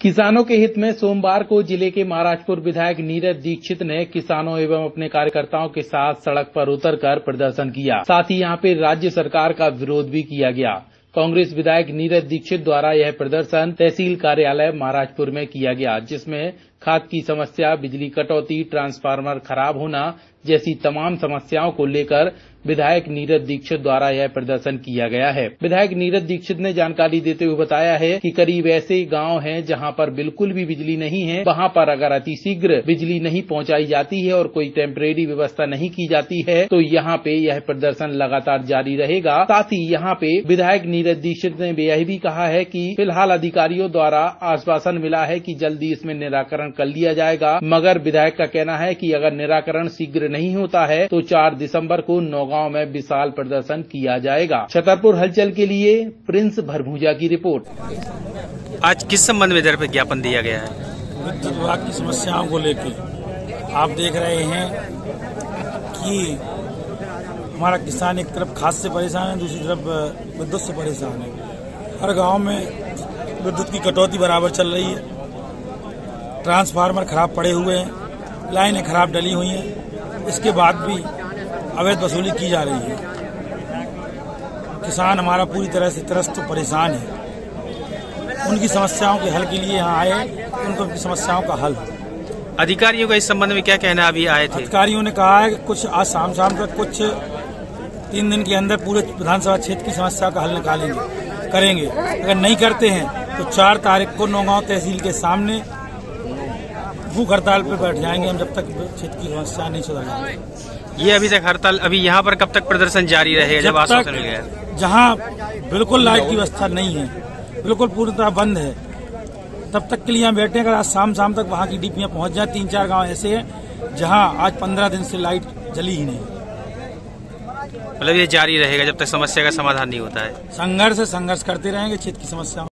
किसानों के हित में सोमवार को ज़िले के महाराजपुर विधायक नीरज दीक्षित ने किसानों एवं अपने कार्यकर्ताओं के साथ सड़क पर उतरकर प्रदर्शन किया। साथ ही यहाँ पर राज्य सरकार का विरोध भी किया गया। कांग्रेस विधायक नीरज दीक्षित द्वारा यह प्रदर्शन तहसील कार्यालय महाराजपुर में किया गया, जिसमें खाद की समस्या, बिजली कटौती, ट्रांसफार्मर खराब होना जैसी तमाम समस्याओं को लेकर विधायक नीरज दीक्षित द्वारा यह प्रदर्शन किया गया है। विधायक नीरज दीक्षित ने जानकारी देते हुए बताया है कि करीब ऐसे गाँव हैं जहाँ पर बिल्कुल भी बिजली नहीं है, वहाँ पर अगर अतिशीघ्र बिजली नहीं पहुंचाई जाती है और कोई टेम्परेरी व्यवस्था नहीं की जाती है तो यहाँ पे यह प्रदर्शन लगातार जारी रहेगा। साथ ही यहाँ पे विधायक नीरज दीक्षित ने यह भी कहा है कि फ़िलहाल अधिकारियों द्वारा आश्वासन मिला है कि जल्दी इसमें निराकरण कर लिया जाएगा। मगर विधायक का कहना है कि अगर निराकरण शीघ्र नहीं होता है तो चार दिसंबर को नौगांव में विशाल प्रदर्शन किया जाएगा। छतरपुर हलचल के लिए प्रिंस भरभूजा की रिपोर्ट। आज किस संबंध में इधर पे ज्ञापन दिया गया है? विद्युत विभाग की समस्याओं को लेकर आप देख रहे हैं कि हमारा किसान एक तरफ़ खाद से परेशान है दूसरी तरफ़ विद्युत से परेशान है। हर गाँव में विद्युत की कटौती बराबर चल रही है। ट्रांसफार्मर खराब पड़े हुए हैं लाइनें खराब डली हुई हैं इसके बाद भी अवैध वसूली की जा रही है। किसान हमारा पूरी तरह से त्रस्त परेशान है। उनकी समस्याओं के हल के लिए यहाँ आए उनको उनकी समस्याओं का हल। अधिकारियों का इस संबंध में क्या कहना अभी आए थे। अधिकारियों ने कहा है कि कुछ आज शाम शाम तक कुछ तीन दिन के अंदर पूरे विधानसभा क्षेत्र की समस्या का हल निकालेंगे करेंगे। अगर नहीं करते हैं तो चार तारीख को नौगांव तहसील के सामने भूख हड़ताल पर बैठ जाएँगे हम जब तक क्षेत्र की समस्या नहीं सुधर जाएगी। ये अभी तक हड़ताल अभी यहाँ पर कब तक प्रदर्शन जारी रहेगा जब आश्वासन मिल गया? जहाँ बिल्कुल लाइट की व्यवस्था नहीं है बिल्कुल पूरी तरह बंद है तब तक के लिए हम बैठे अगर आज शाम शाम तक वहाँ की डीपियाँ पहुँच जाए तीन चार गाँव ऐसे हैं जहाँ आज पंद्रह दिन से लाइट जली ही नहीं। मतलब ये जारी रहेगा जब तक समस्या का समाधान नहीं होता है। संघर्ष संघर्ष करते रहेंगे क्षेत्र की समस्या